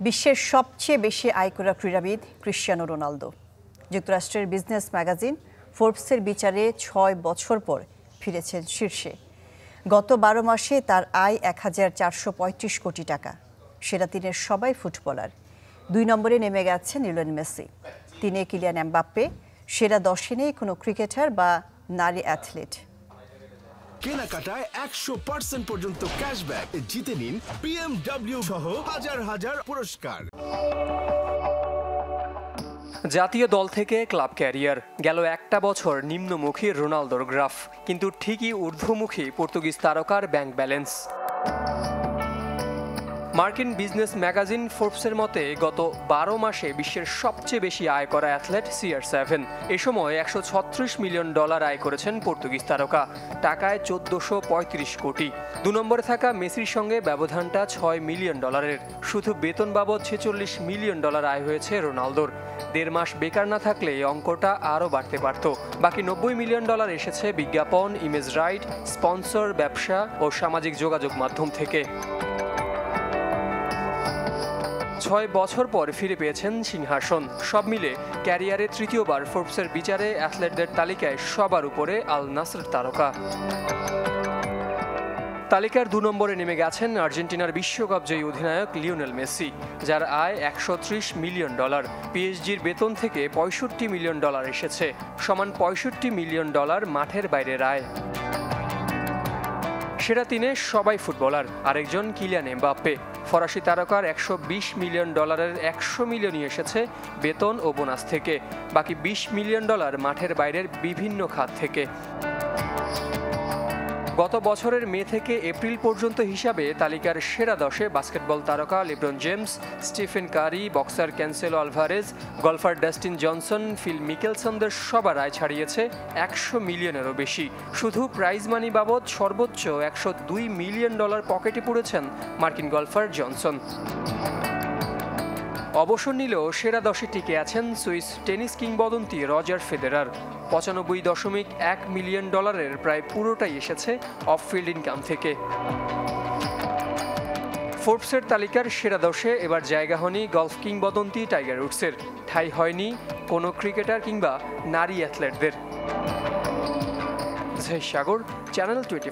বিশ্বের সবচেয়ে বেশি আয় করা ক্রীড়াবিদ ক্রিশ্চিয়ানো রোনালদো। যুক্তরাষ্ট্রের বিজনেস ম্যাগাজিন ফোর্বসের বিচারে ছয় বছর পর ফিরেছেন শীর্ষে। গত বারো মাসে তার আয় এক হাজার চারশো পঁয়ত্রিশ কোটি টাকা। সেরা তিনের সবাই ফুটবলার। দুই নম্বরে নেমে গেছেন লিওনেল মেসি। তিনে কিলিয়ান এমবাপ্পে, সেরা দশে নেই কোনো ক্রিকেটার বা নারী অ্যাথলিট। কেনাকাটায় একশো পার্সেন্ট পর্যন্ত ক্যাশব্যাক জিতে নিন বিএমডব্লিউ সহ হাজার হাজার পুরস্কার। জাতীয় দল থেকে ক্লাব ক্যারিয়ার। গেল একটা বছর নিম্নমুখী রোনালদোর গ্রাফ, কিন্তু ঠিকই ঊর্ধ্বমুখী পর্তুগিজ তারকার ব্যাংক ব্যালেন্স। মার্কিন বিজনেস ম্যাগাজিন ফোর্বসের মতে, গত বারো মাসে বিশ্বের সবচেয়ে বেশি আয় করা অ্যাথলেট সিআর সেভেন। এ সময় একশো ছত্রিশ মিলিয়ন ডলার আয় করেছেন পর্তুগিজ তারকা, টাকায় চোদ্দশো পঁয়ত্রিশ কোটি। দু নম্বরে থাকা মেসির সঙ্গে ব্যবধানটা ছয় মিলিয়ন ডলারের। শুধু বেতন বাবদ ছেচল্লিশ মিলিয়ন ডলার আয় হয়েছে রোনালদোর। দেড় মাস বেকার না থাকলে অঙ্কটা আরও বাড়তে পারত। বাকি নব্বই মিলিয়ন ডলার এসেছে বিজ্ঞাপন, ইমেজ রাইট, স্পন্সর, ব্যবসা ও সামাজিক যোগাযোগ মাধ্যম থেকে। ছয় বছর পর ফিরে পেয়েছেন সিংহাসন। সব মিলে ক্যারিয়ারে তৃতীয়বার ফোর্বসের বিচারে অ্যাথলেটদের তালিকায় সবার উপরে আল নাসর তারকা। তালিকার দু নম্বরে নেমে গেছেন আর্জেন্টিনার বিশ্বকাপ জয়ী অধিনায়ক লিওনেল মেসি, যার আয় একশো ত্রিশ মিলিয়ন ডলার। পিএইচজির বেতন থেকে পঁয়ষট্টি মিলিয়ন ডলার এসেছে, সমান পঁয়ষট্টি মিলিয়ন ডলার মাঠের বাইরের আয়। সেরা তিনে সবাই ফুটবলার, আরেকজন কিলিয়ান এমবাপ্পে। ফরাসি তারকার একশো বিশ মিলিয়ন ডলারের একশো মিলিয়নই এসেছে বেতন ও বোনাস থেকে। বাকি ২০ মিলিয়ন ডলার মাঠের বাইরের বিভিন্ন খাত থেকে। গত বছরের মে থেকে এপ্রিল পর্যন্ত হিসাবে তালিকার সেরা দশে বাস্কেটবল তারকা LeBron James, Stephen Curry, boxer Canelo Alvarez, golfer Dustin Johnson, Phil মিকেলসনদের সবার আয় ছাড়িয়েছে একশো মিলিয়নেরও বেশি। শুধু প্রাইজ মানি বাবদ সর্বোচ্চ একশো দুই মিলিয়ন ডলার পকেটে পড়েছেন মার্কিন গলফার জনসন। অবসর নিলেও সেরা দশে টিকে আছেন সুইস টেনিস কিংবদন্তি রজার ফেদেরার। পঁচানব্বই দশমিক এক মিলিয়ন ডলারের প্রায় পুরোটাই এসেছে অফ ফিল্ড ইনকাম থেকে। ফোর্বসের তালিকার সেরা দশে এবার জায়গা হয়নি গলফ কিংবদন্তি টাইগার উডসের। ঠাই হয়নি কোনো ক্রিকেটার কিংবা নারী অ্যাথলেটদের। সাগর, চ্যানেল টোয়েন্টি